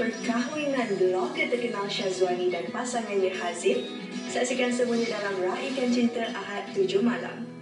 perkahwinan blogger terkenal Syazwani dan pasangannya Hazim. Saksikan semuanya dalam Raikan Cinta Ahad 7 Malam.